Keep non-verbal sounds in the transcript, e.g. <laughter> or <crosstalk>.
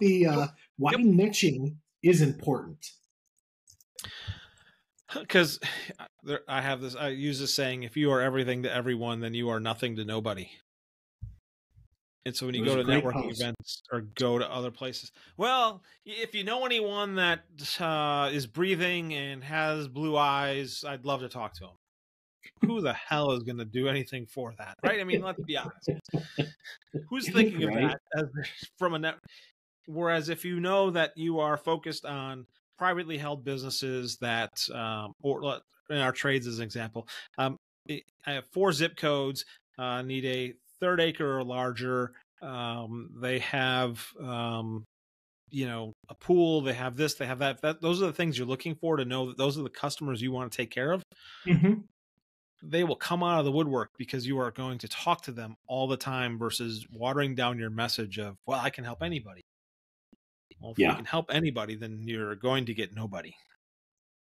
the uh, why yep. niching is important because <sighs> I have this, I use this saying: if you are everything to everyone, then you are nothing to nobody. And so when you go to networking posts. events or go to other places, well, if you know anyone that uh, is breathing and has blue eyes, I'd love to talk to them. Who the hell is going to do anything for that, right? I mean, let's be honest. <laughs> Who's thinking right? of that as, from a net? Whereas if you know that you are focused on privately held businesses that, um, or in our trades as an example, um, I have four zip codes, uh, need a third acre or larger. Um, they have, um, you know, a pool. They have this. They have that. That those are the things you're looking for to know that those are the customers you want to take care of. Mm-hmm. They will come out of the woodwork because you are going to talk to them all the time versus watering down your message of, "Well, I can help anybody." Well, if yeah. you can help anybody, then you're going to get nobody.